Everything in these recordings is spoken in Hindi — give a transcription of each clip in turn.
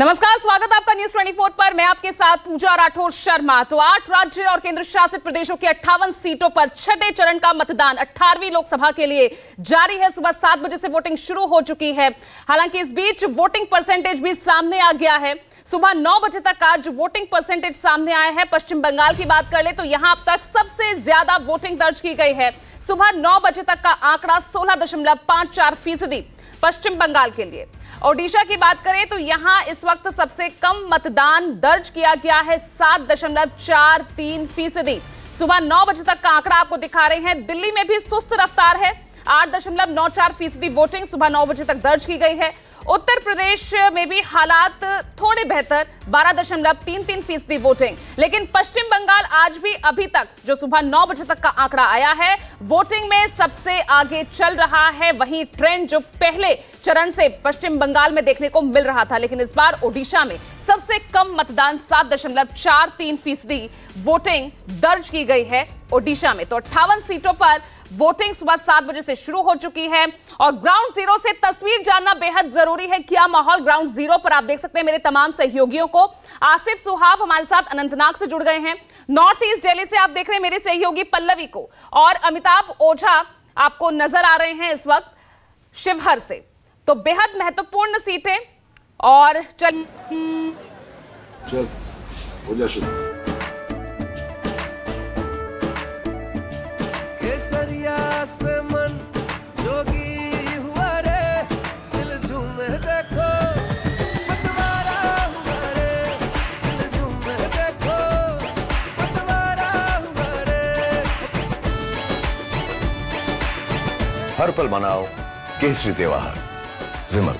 नमस्कार, स्वागत आपका न्यूज़ 24 पर। मैं आपके साथ पूजा राठौर शर्मा। तो आठ राज्य और केंद्र शासित प्रदेशों की अट्ठावन सीटों पर छठे चरण का मतदान अट्ठारहवीं लोकसभा के लिए जारी है। सुबह सात बजे से वोटिंग शुरू हो चुकी है। हालाँकि इस बीच वोटिंग परसेंटेज भी सामने आ गया है। सुबह नौ बजे तक आज वोटिंग परसेंटेज सामने आया है। पश्चिम बंगाल की बात कर ले तो यहाँ अब तक सबसे ज़्यादा वोटिंग दर्ज की गई है। सुबह नौ बजे तक का आंकड़ा सोलह दशमलव पाँच चार फ़ीसदी पश्चिम बंगाल के लिए। ओडिशा की बात करें तो यहाँ इस वक्त सबसे कम मतदान दर्ज किया गया है, सात दशमलव चार तीन फ़ीसदी। सुबह नौ बजे तक का आंकड़ा आपको दिखा रहे हैं। दिल्ली में भी सुस्त रफ्तार है, आठ दशमलव नौ चार फ़ीसदी वोटिंग सुबह नौ बजे तक दर्ज की गई है। उत्तर प्रदेश में भी हालात थोड़े बेहतर, बारह दशमलव तीन तीन फ़ीसदी वोटिंग। लेकिन पश्चिम बंगाल आज भी अभी तक, जो सुबह नौ बजे तक का आंकड़ा आया है, वोटिंग में सबसे आगे चल रहा है। वहीं ट्रेंड जो पहले चरण से पश्चिम बंगाल में देखने को मिल रहा था, लेकिन इस बार ओडिशा में सबसे कम मतदान सात दशमलव चार तीन फ़ीसदी वोटिंग दर्ज की गई है। ओडिशा में। तो अट्ठावन सीटों पर वोटिंग सुबह सात बजे से शुरू हो चुकी है और ग्राउंड ज़ीरो से तस्वीर जानना बेहद ज़रूरी है। क्या माहौल ग्राउंड ज़ीरो पर आप देख सकते हैं मेरे तमाम सहयोगियों को। आसिफ सुहाव हमारे साथ अनंतनाग से जुड़ गए हैं। नॉर्थ ईस्ट दिल्ली से आप देख रहे हैं मेरे सहयोगी पल्लवी को। और अमिताभ ओझा आपको नज़र आ रहे हैं इस वक्त शिवहर से। तो बेहद महत्वपूर्ण सीटें और चल चल हर पल मनाओ केसरी त्योहार। विमल,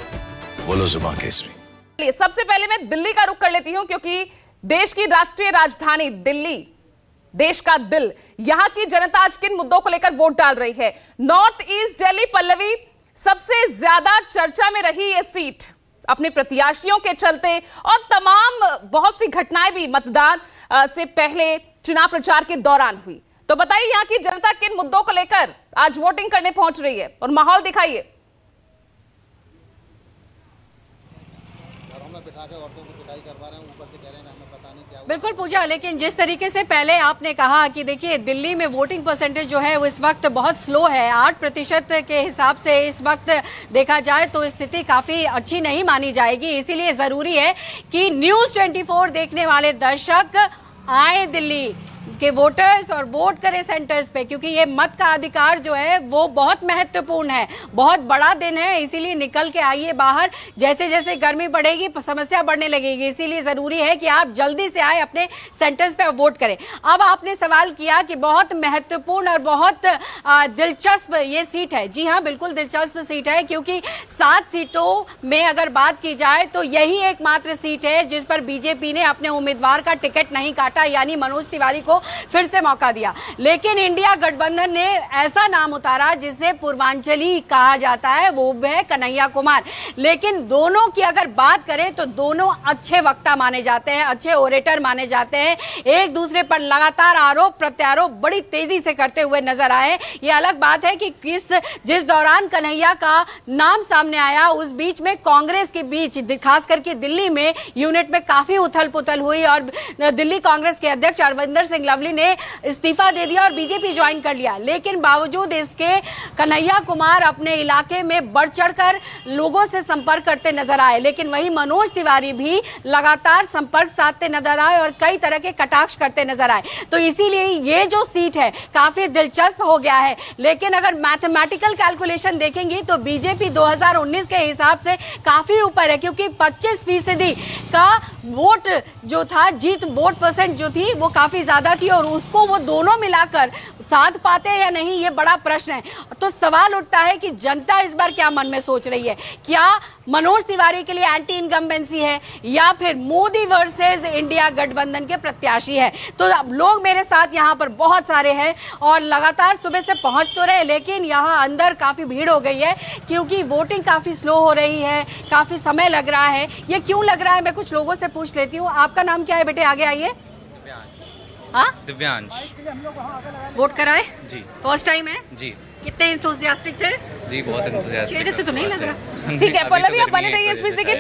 बोलो जुबा केसरी। सबसे पहले मैं दिल्ली का रुख कर लेती हूँ, क्योंकि देश की राष्ट्रीय राजधानी दिल्ली, देश का दिल, यहाँ की जनता आज किन मुद्दों को लेकर वोट डाल रही है? नॉर्थ ईस्ट दिल्ली, पल्लवी, सबसे ज़्यादा चर्चा में रही ये सीट, अपने प्रत्याशियों के चलते, और तमाम बहुत सी घटनाएँ भी मतदान से पहले चुनाव प्रचार के दौरान हुई। तो बताइए यहाँ की जनता किन मुद्दों को लेकर आज वोटिंग करने पहुँच रही है? और माहौल दिखाइए। बिल्कुल पूजा, लेकिन जिस तरीके से पहले आपने कहा कि देखिए, दिल्ली में वोटिंग परसेंटेज जो है वो इस वक्त बहुत स्लो है। आठ प्रतिशत के हिसाब से इस वक्त देखा जाए तो स्थिति काफ़ी अच्छी नहीं मानी जाएगी। इसीलिए ज़रूरी है कि न्यूज़ 24 देखने वाले दर्शक आए दिल्ली। के वोटर्स और वोट करें सेंटर्स पे, क्योंकि ये मत का अधिकार जो है, वो बहुत महत्वपूर्ण है। बहुत बड़ा दिन है, इसीलिए निकल के आइए बाहर। जैसे जैसे गर्मी बढ़ेगी, समस्या बढ़ने लगेगी। इसीलिए ज़रूरी है कि आप जल्दी से आए अपने सेंटर्स पे वोट करें। अब आपने सवाल किया कि बहुत महत्वपूर्ण और बहुत दिलचस्प ये सीट है। जी हाँ बिल्कुल दिलचस्प सीट है, क्योंकि सात सीटों में अगर बात की जाए तो यही एकमात्र सीट है, जिस पर बीजेपी ने अपने उम्मीदवार का टिकट नहीं काटा। यानी मनोज तिवारी को फिर से मौका दिया। लेकिन इंडिया गठबंधन ने ऐसा नाम उतारा जिसे पूर्वांचली कहा जाता है, वो है कन्हैया कुमार। लेकिन दोनों की अगर बात करें तो दोनों अच्छे वक्ता माने जाते हैं, अच्छे ओरेटर माने जाते हैं। एक दूसरे पर लगातार आरोप, प्रत्यारोप बड़ी तेज़ी से करते हुए नज़र आए ये अलग बात है कि किस, जिस दौरान कन्हैया का नाम सामने आया, उस बीच में कांग्रेस के बीच खास करके दिल्ली में, यूनिट में काफ़ी उथल पुथल हुई और दिल्ली कांग्रेस के अध्यक्ष अरविंदर सिंह लवली ने इस्तीफा दे दिया और बीजेपी ज्वाइन कर लिया। लेकिन बावजूद इसके, कन्हैया कुमार अपने इलाके में बढ़ चढ़कर लोगों से संपर्क करते नज़र आए। लेकिन वही मनोज तिवारी भी लगातार संपर्क साधते नज़र आए और कई तरह के कटाक्ष करते नज़र आए। तो इसीलिए ये जो सीट है, काफ़ी दिलचस्प हो गया है। लेकिन अगर मैथमेटिकल कैलकुलेशन देखेंगे तो बीजेपी 2019 के हिसाब से काफ़ी ऊपर है, क्योंकि 25 फ़ीसदी का वोट जो था, जीत, वोट परसेंट जो थी, वो काफ़ी ज़्यादा थी। और उसको वो दोनों मिलाकर साथ पाते या नहीं, ये बड़ा प्रश्न है। तो सवाल उठता है कि जनता इस बार क्या मन में सोच रही है? क्या मनोज तिवारी के लिए एंटी इनकम्बेंसी है या फिर मोदी वर्सेस इंडिया गठबंधन के प्रत्याशी है? तो अब लोग मेरे साथ यहाँ पर बहुत सारे हैं और लगातार सुबह से पहुँच तो रहे लेकिन यहाँ अंदर काफ़ी भीड़ हो गई है क्योंकि वोटिंग काफ़ी स्लो हो रही है, काफ़ी समय लग रहा है। ये क्यों लग रहा है? मैं कुछ लोगों से पूछ लेती हूँ। आपका नाम क्या है बेटे? आगे आइए। हाँ? दिव्यांश। वोट कराए? जी। फ़र्स्ट टाइम है? जी। कितने इंथोजियास्टिक थे? जी बहुत इंथोजियास्टिक से तो नहीं लग रहा। ठीक है तो पल्लवी आप बने रहिए इस बीच देखिए।